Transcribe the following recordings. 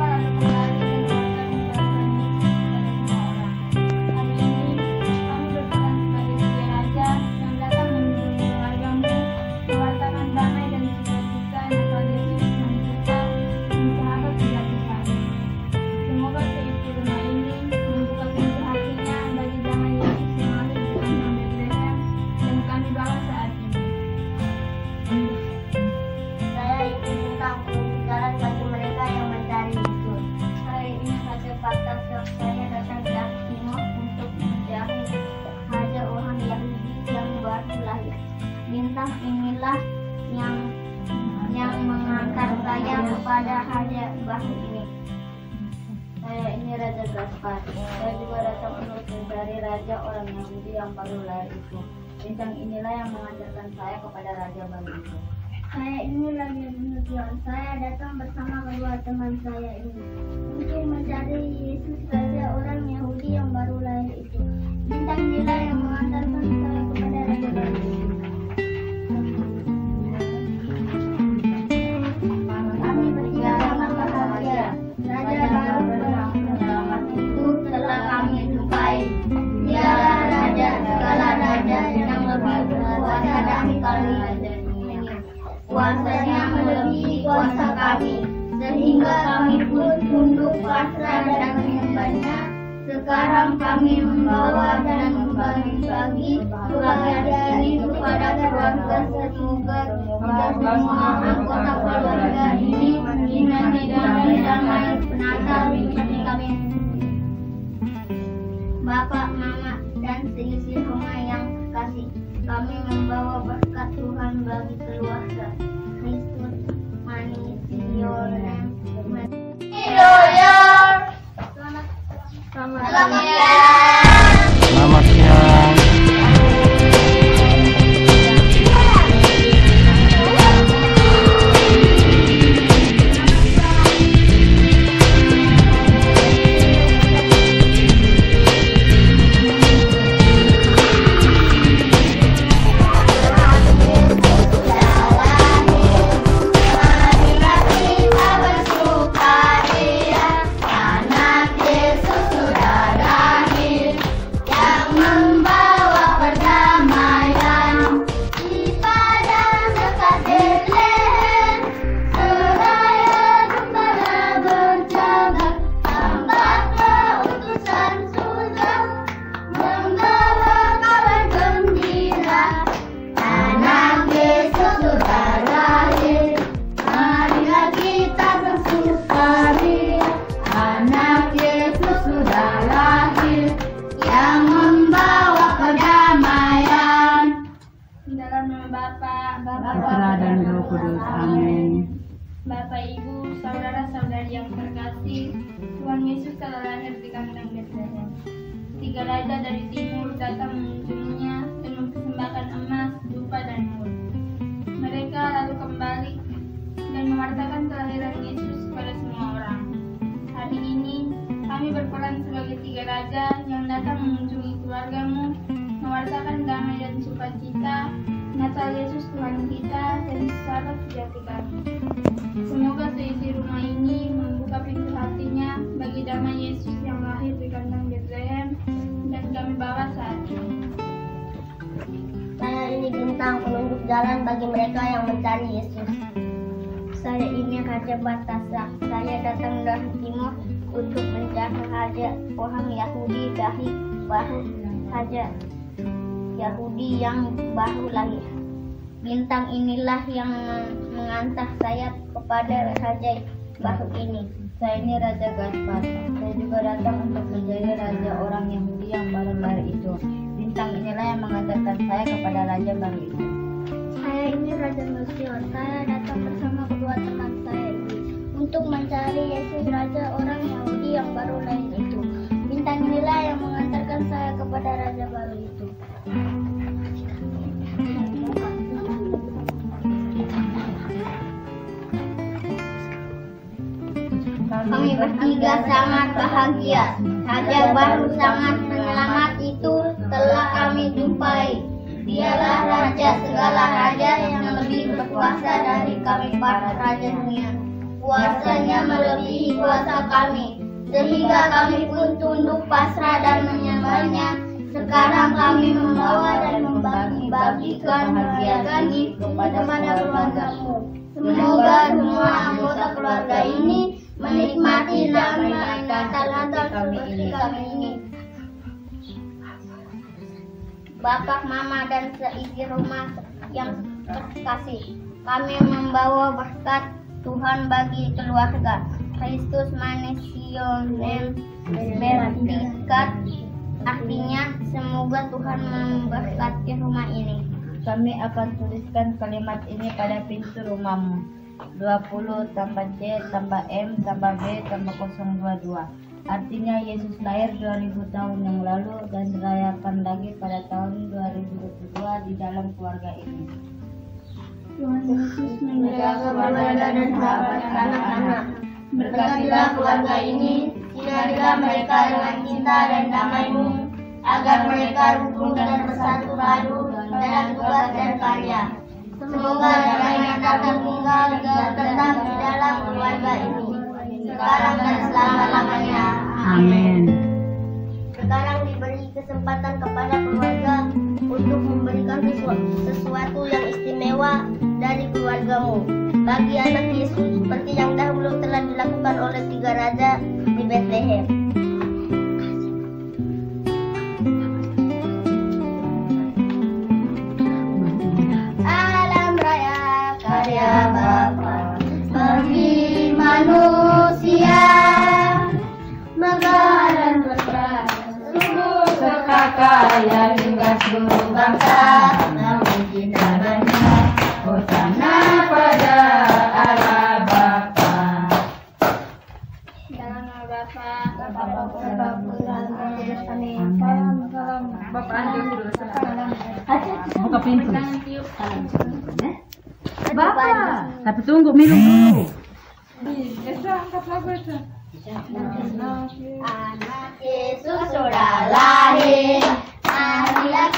kepada Baru lahir itu. Bintang inilah yang mengajarkan saya kepada raja baru itu. Saya ini Raja Nurjon. Saya datang bersama kedua teman saya ini untuk mencari Yesus Raja orang Yahudi yang baru lahir itu. Bintang inilah yang mengantarkan saya kepada Raja itu. Sekarang kami membawa dan membagi-bagi kebahagiaan ini kepada keluarga semoga kita semua anggota keluarga ini dinanti damai damai ini kami. Bapak, Mama, dan seisi rumah yang kasih kami membawa berkat Tuhan bagi keluarga raja yang datang mengunjungi keluargamu, mewartakan damai dan sukacita, Natal Yesus Tuhan kita dan sahabat sejati kami. Semoga seisi rumah ini membuka pintu hatinya bagi damai Yesus yang lahir di kandang Bethlehem dan kami bawa saat ini. Saya ini bintang penunjuk jalan bagi mereka yang mencari Yesus. Saya ini Raja Batasa. Saya datang dari timur untuk Raja orang Yahudi dari baru Raja Yahudi yang baru lahir. Bintang inilah yang mengantar saya kepada Raja baru ini. Saya ini Raja Gaspar. Saya juga datang untuk menjadi Raja orang Yahudi yang baru lahir itu. Bintang inilah yang mengantarkan saya kepada Raja baru itu. Saya ini Raja Nursion. Saya datang bersama kedua teman untuk mencari Yesus Raja orang Yahudi yang baru lahir itu. Bintang inilah yang mengantarkan saya kepada Raja baru itu. Kami bertiga sangat bahagia. Raja baru sangat penyelamat itu telah kami jumpai. Dialah raja segala raja yang lebih berkuasa dari kami para raja dunia. Kuasanya melebihi kuasa kami, sehingga kami pun tunduk pasrah dan menyembahnya. Sekarang kami membawa dan membagi-bagikan hadiah ini kepada keluargamu. Semoga semua anggota keluarga ini menikmati dan merayakan Natal seperti kami ini. Bapak, Mama, dan seisi rumah yang terkasih, kami membawa berkat Tuhan bagi keluarga. Kristus Manesionem Bertikat artinya semoga Tuhan memberkati rumah ini. Kami akan tuliskan kalimat ini pada pintu rumahmu. 20 tambah C tambah M tambah B tambah 022. Artinya Yesus lahir 2000 tahun yang lalu dan dirayakan lagi pada tahun 2022 di dalam keluarga ini. Tuhan Yesus Menjaga keluarga dan sahabat anak-anak. Berkatilah keluarga ini, sinarilah mereka dengan cinta dan damai-Mu, agar mereka rukun dan bersatu padu dalam tugas dan karya. Semoga damai Natal tertinggal tetap di dalam keluarga ini, sekarang dan selama-lamanya. Amin. Sekarang diberi kesempatan kepada keluarga untuk memberikan sesuatu, yang keluargamu. Bagi anak Yesus seperti yang dahulu telah dilakukan oleh tiga raja di Bethlehem. Alam raya karya Bapa bagi manusia. Dan mesra sungguh Kekaya hingga seluruh bangsa Buka pintu. Bapak Tapi tunggu minum dulu Anak Yesus sudah lahir Marilah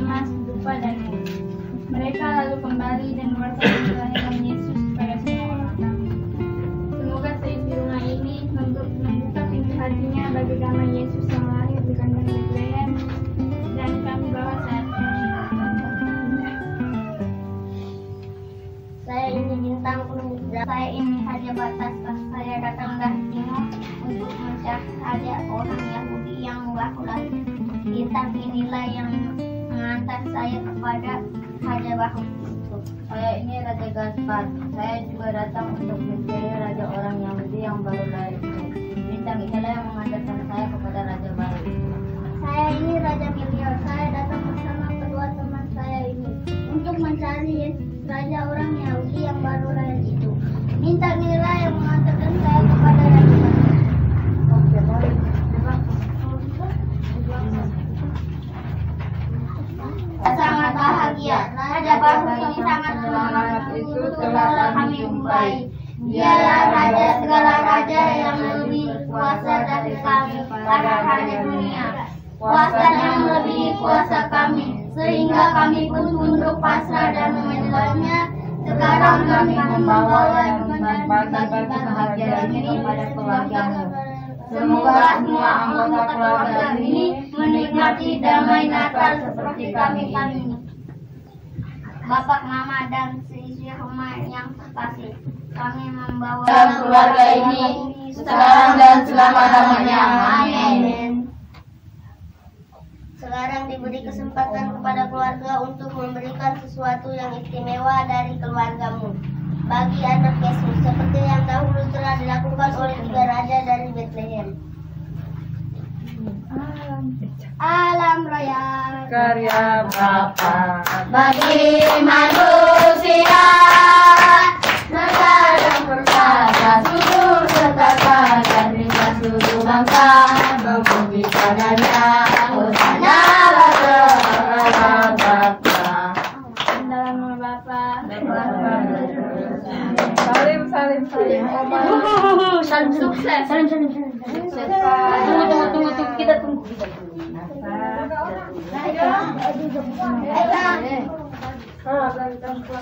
emas, dupa, dan mur. Mereka lalu kembali dan mewartakan kelahiran Yesus kepada semua orang. Semoga seisi rumah ini membu- membuka pintu hatinya bagi damai Yesus yang lahir di kandang Bethlehem dan kami bawa saat ini. Saya ini bintang penunjuk Saya ini Haja Batas Saya datang dari timur untuk mencari Haja orang Yahudi yang baru lahir. Bintang inilah yang mengantar saya kepada Haja baru itu. Saya ini Raja Gaspar. Saya juga datang untuk mencari raja orang Yahudi yang baru lahir. Bintang inilah yang mengantarkan saya kepada raja baru. Saya ini Raja Miliar. Saya datang bersama kedua teman saya ini untuk mencari Raja orang Yahudi yang baru lahir tunduk pasrah dan menyembahnya. Sekarang kami membawa dan bagi-bagi kebahagiaan ini kepada keluargamu. Semoga semua anggota keluarga ini menikmati damai Natal seperti kami ini. Bapak, Mama, dan seisi rumah yang terkasih, kami membawa keluarga ini, sekarang dan selama-lamanya. Amin. Sekarang diberi kesempatan kepada keluarga untuk memberikan sesuatu yang istimewa dari keluargamu bagi anak Yesus seperti yang dahulu telah dilakukan oleh tiga raja dari Bethlehem. Alam raya Karya Bapa. bagi manusia negara bersama subur serta kaya ringkas seluruh bangsa berpuji padanya hosana alam Bapa Dalam nama Bapa, Salim, salim, salim. salim sukses salim salim salim Tunggu, tunggu, tunggu, tunggu. Kita tunggu, kita tunggu. Oh,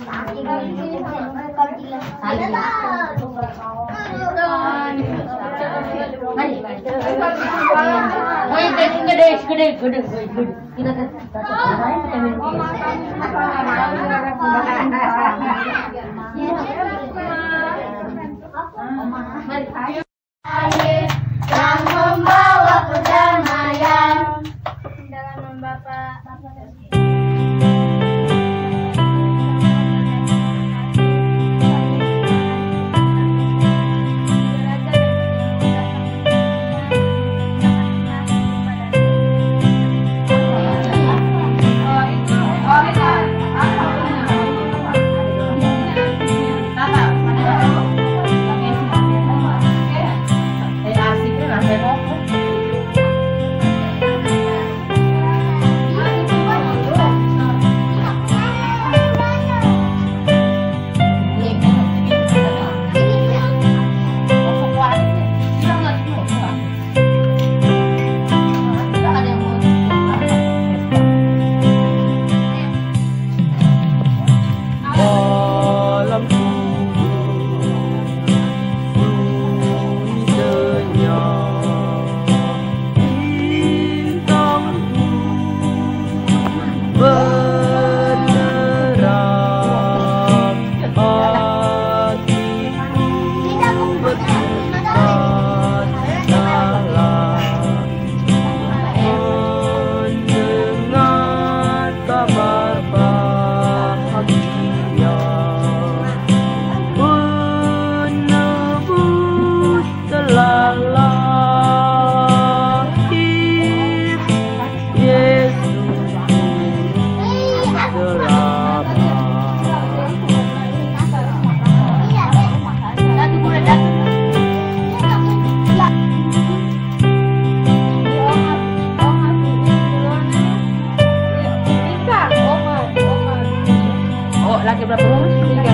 laki berapa rumah? Tiga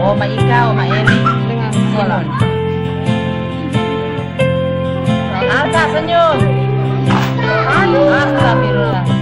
Oh, Mak Ika, oh, Mak Dengan Solon. Alta senyum. Aduh.